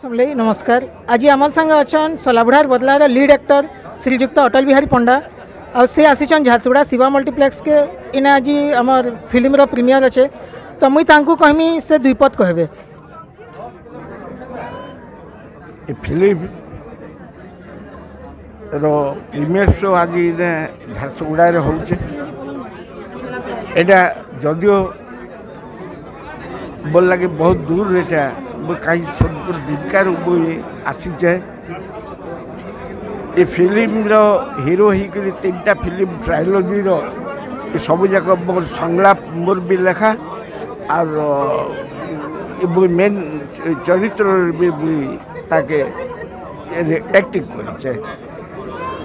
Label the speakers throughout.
Speaker 1: सुमलई नमस्कार आज आम सांगे अच्छा सोलाबुढ़ार बदलार लीड एक्टर श्रीजुक्त अटल बिहारी पंडा आ आसीचन झारसुगुड़ा शिवा मल्टीप्लेक्स के इन आज आम फिल्म रिमिययर अच्छे
Speaker 2: तो मुई कहमी से द्विपद कह फिल्म रिमिययर शो आज झारसुगुड़ा होदियों बोल लगे बहुत दूर रहता काही सोनपुर भीमकार मुझे आसीचे ଏ ଫିଲ୍ମର ହିରୋ ହେଇକରି ତିନିଟା ଫିଲ୍ମ ଟ୍ରାଇଲୋଜିର ଏ ସବୁଯାକ ମୋର ସଂଳାପ ମୋର ବି ଲେଖା ଆର୍ ମୁଇଁ ମେନ୍ ଚରିତ୍ରରେ ବି ମୁଇଁ ତାକେ ଆକ୍ଟିଂ କରିଛେ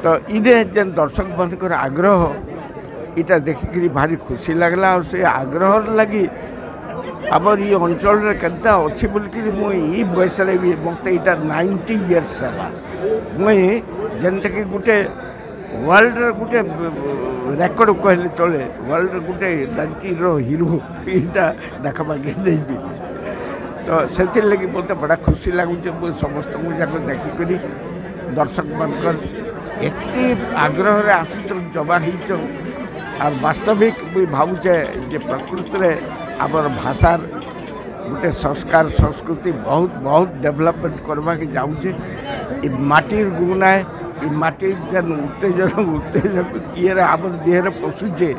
Speaker 2: ତ ଇନେ ଯେନ୍ ଦର୍ଶକମାନଙ୍କର ଆଗ୍ରହ ଇଟା ଦେଖିକିରି ଭାରି ଖୁସି ଲାଗ୍ଲା ଆଉ ସେ ଆଗ୍ରହର ଲାଗି আমার ই অঞ্চলের কেন্তা অছি বলিকি মু ই বয়সরে বি মতো এটা নাইনটি ইয়র্স হলা মুই যেটাকি গোটে ওয়ার্ল্ডর গোটে ରେକର୍ଡ଼ କହିଲେ ଚଳେ ୱାର୍ଲଡର ଗୋଟେ ଦାନ୍ତିର ହିରୋ ଏଇଟା ଦେଖାପାଖି ଦେଇବି ତ ସେଥିର୍ଲାଗି ମୋତେ ବଡ଼ ଖୁସି ଲାଗୁଛି ମୁଁ ସମସ୍ତଙ୍କୁ ଯାକ ଦେଖିକରି ଦର୍ଶକମାନଙ୍କର ଏତେ ଆଗ୍ରହରେ ଆସିଛ ଜମା ହେଇଛ আর বাস্তবিক মুই ভাবুছে যে প্রকৃতরে আমার ভাষার গোটে সংস্কার সংস্কৃতি বহুত বহুত ডেভেলপমেন্ট করবাকে যাচ্ছে এই মাটির গুণায় এই মাটির যেন উত্তেজন উত্তেজক ইয়ে আমার দেহরে পশুছে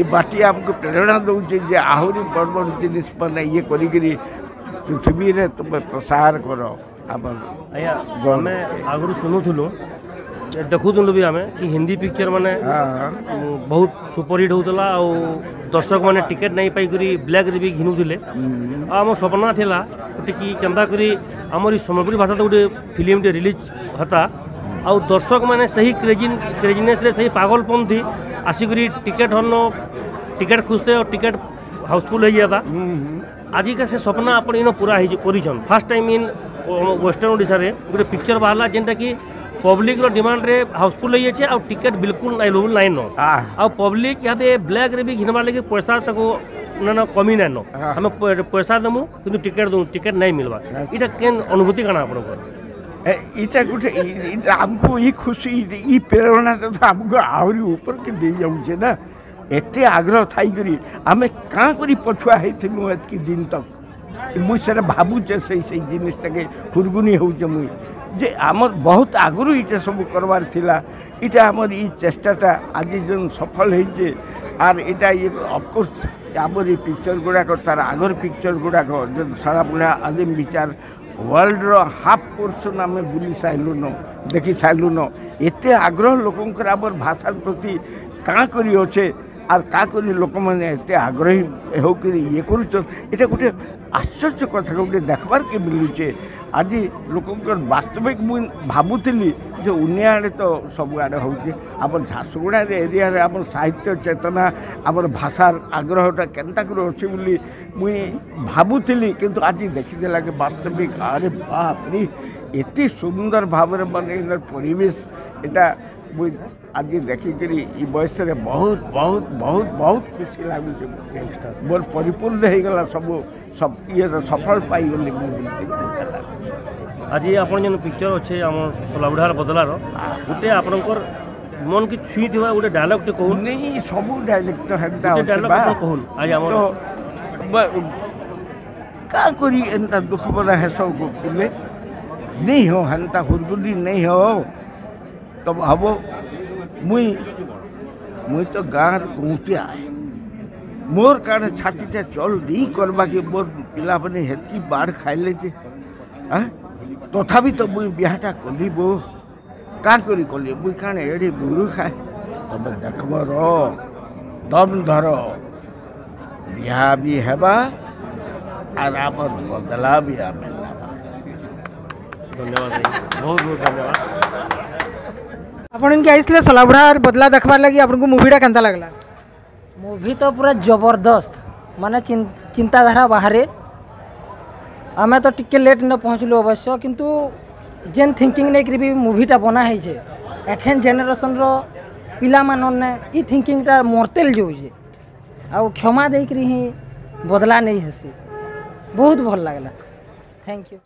Speaker 2: এই মাটি আমাকে প্রেরণা দৌছে যে আহরি বড় বড় জিনিস মানে ইয়ে করিকি পৃথিবীরে তুমি প্রসার কর আমার
Speaker 3: ଆମେ ଆଗରୁ ଶୁଣୁଥିଲୁ ଦେଖୁଥିଲୁ ବି ଆମେ କି ହିନ୍ଦୀ ପିକ୍ଚର ମାନେ ବହୁତ ସୁପରହିଟ୍ ହେଉଥିଲା ଆଉ ଦର୍ଶକମାନେ ଟିକେଟ୍ ନାଇଁ ପାଇକରି ବ୍ଲାକ୍ରେ ବି ଘିନୁଥିଲେ ଆଉ ଆମ ସପନା ଥିଲା ଗୋଟେ କି କେନ୍ତା କରି ଆମର ଏଇ ସମ୍ବଲପୁରୀ ଭାଷାରେ ଗୋଟେ ଫିଲ୍ମଟେ ରିଲିଜ୍ ହେତା ଆଉ ଦର୍ଶକମାନେ ସେହି କ୍ରେଜି କ୍ରେଜିନେସ୍ରେ ସେହି ପାଗଲପନ୍ଥୀ ଆସିକରି ଟିକେଟ୍ ହର୍ନ ଟିକେଟ୍ ଖୁସ୍ତେ ଆଉ ଟିକେଟ୍ ହାଉସଫୁଲ୍ ହେଇଯାତା ଆଜିକା ସେ ସ୍ୱପ୍ନ ଆପଣ ଇନ ପୁରା ହେଇଛି କରିଛନ୍ ଫାର୍ଷ୍ଟ ଟାଇମ୍ ଇନ୍ ୱେଷ୍ଟର୍ଣ୍ଣ ଓଡ଼ିଶାରେ ଗୋଟେ ପିକ୍ଚର ବାହାରିଲା ଯେନ୍ଟାକି પબ્લિકનો ડિમાન્ડ રે હાઉસફુલ લઈએ છે આ ટિકિટ
Speaker 2: બિલકુલ
Speaker 3: અવેલેબલ નહીં નો આ પબ્લિક યાદે બ્લેક રે બી ઘિનવા લાગી પૈસા તકો ના
Speaker 2: કમી
Speaker 3: નાનો અમે પૈસા દમુ କିନ୍ତୁ ଟିକେଟ୍ ଦଉ ଟିକେଟ୍ ନାଇଁ ମିଲ୍ବା ଇଟା କେନ୍ ଅନୁଭୂତି କାଣା ଆପଣଙ୍କର
Speaker 2: ଏଇଟା ଗୋଟେ ଆମକୁ ଇ ଖୁସି ଇ ପ୍ରେରଣା ତ ଆମକୁ ଆହୁରି ଉପରକେ ଦେଇଯାଉଛେ ନା ଏତେ ଆଗ୍ରହ ଥାଇକରି ଆମେ କାଁ କରି ପଛୁଆ ହେଇଥିଲୁ ଏତିକି ଦିନ ତକ ମୁଁ ସେଟା ଭାବୁଛେ ସେଇ ସେଇ ଜିନିଷଟାକେ ଫୁର୍ଗୁନି ହେଉଛେ ମୁଇଁ যে আমার বহুত আগর এটা সব করবার লা এটা আমার এই চেষ্টাটা আজ যে সফল হয়েছে আর এটা ইয়ে অফকোর্স আমার এই পিকচর গুড়াক তার আগর পিকচর গুড়াক সারা বুড়া আজিম বিচার ওয়ার্ল্ডর হাফ পোর্সন আমি বুলি সাইলু ন দেখি সাইলু ন এতে আগ্রহ লোকর আমার ভাষার প্রতি কাঁ করি অছে ଆଉ କାହା କରି ଲୋକମାନେ ଏତେ ଆଗ୍ରହୀ ହେଉକରି ଇଏ କରୁଛନ୍ ଏଇଟା ଗୋଟେ ଆଶ୍ଚର୍ଯ୍ୟ କଥା ଗୋଟେ ଦେଖ୍ବାର୍କେ ମିଳୁଛେ ଆଜି ଲୋକଙ୍କର ବାସ୍ତବିକ ମୁଁ ଭାବୁଥିଲି ଯେ ଉନିଆ ଆଡ଼େ ତ ସବୁଆଡ଼େ ହେଉଛି ଆମର ଝାରସୁଗୁଡ଼ାରେ ଏରିଆରେ ଆମର ସାହିତ୍ୟ ଚେତନା ଆମର ଭାଷାର ଆଗ୍ରହଟା କେନ୍ତା କରି ଅଛି ବୋଲି ମୁଇଁ ଭାବୁଥିଲି କିନ୍ତୁ ଆଜି ଦେଖିଦେଲା କି ବାସ୍ତବିକ ଆରେ ବାପ୍ରେ ଏତେ ସୁନ୍ଦର ଭାବରେ ମାନେ ଏଇନର ପରିବେଶ ଏଇଟା ମୁଇଁ ଆଜି ଦେଖିକରି ଇ ବୟସରେ ବହୁତ ବହୁତ ବହୁତ ବହୁତ ଖୁସି ଲାଗୁଛି ମୋର ପରିପୂର୍ଣ୍ଣ ହେଇଗଲା ସବୁ ଇଏର ସଫଳ ପାଇଗଲି ମୁଁ
Speaker 3: ଆଜି ଆପଣ ଯେନ୍ ପିକ୍ଚର୍ ଅଛେ ଆମ ସଲାବୁଢ଼ାର ବଦଲାର ଗୋଟେ ଆପଣଙ୍କର ମନକେ ଛୁଇଁଥିବା ଗୋଟେ ଡାଇଲଗ୍ଟେ କହୁନ୍
Speaker 2: ନେଇ ସବୁ ଡାଇଲଗ୍ ତ ହେନ୍ତା
Speaker 3: କହୁନ୍ ଆଜି ଆମର
Speaker 2: କାଁ କରି ଏନ୍ତା ଦୁଃଖ ବନା ହେସ କହୁଥିଲେ ନେଇ ହଉ ହେନ୍ତା ହୁରଗୁଲି ନେଇ ହଉ ତ ଭାବ ମୁଇଁ ମୁଇଁ ତ ଗାଁର ଗୁଁତିଆ ମୋର କାଣା ଛାତିଟା ଚଲ ନେଇ କର୍ବାକେ ମୋର ପିଲାମାନେ ହେତ୍କି ବାଡ଼ ଖାଇଲେ ଯେ ତଥାପି ତ ମୁଇଁ ବିହାଟା କଲି ବୋ କାଁ କରି କଲି ମୁଇଁ କାଣା ଏଡ଼େ ବୁରୁ ଖାଏ ତମେ ଦେଖବ ର ଦମ୍ ଧର ବିହା ବି ହେବା ଆର୍ ଆମର ବଦଲା ବି ଆମେ
Speaker 1: धन्यवाद बहुत बहुत आईसले सलाबड़ा बदला देखबार लगी आपको मुवीटा केन्ता
Speaker 4: लगला मुवी तो पूरा जबरदस्त मान चिंताधारा बाहर आम तो टी लेट न पहुँचलु अवश्य कितु जेन थिंकिंग नहीं भी मुवीटा बनाई है एखेन जेनेसन रिला ଇ मर्तेल ମର୍ତେଲ ଯାଉଛେ ଆଉ କ୍ଷମା बदला नहीं ବଦଲା बहुत भल ବହୁତ थैंक यू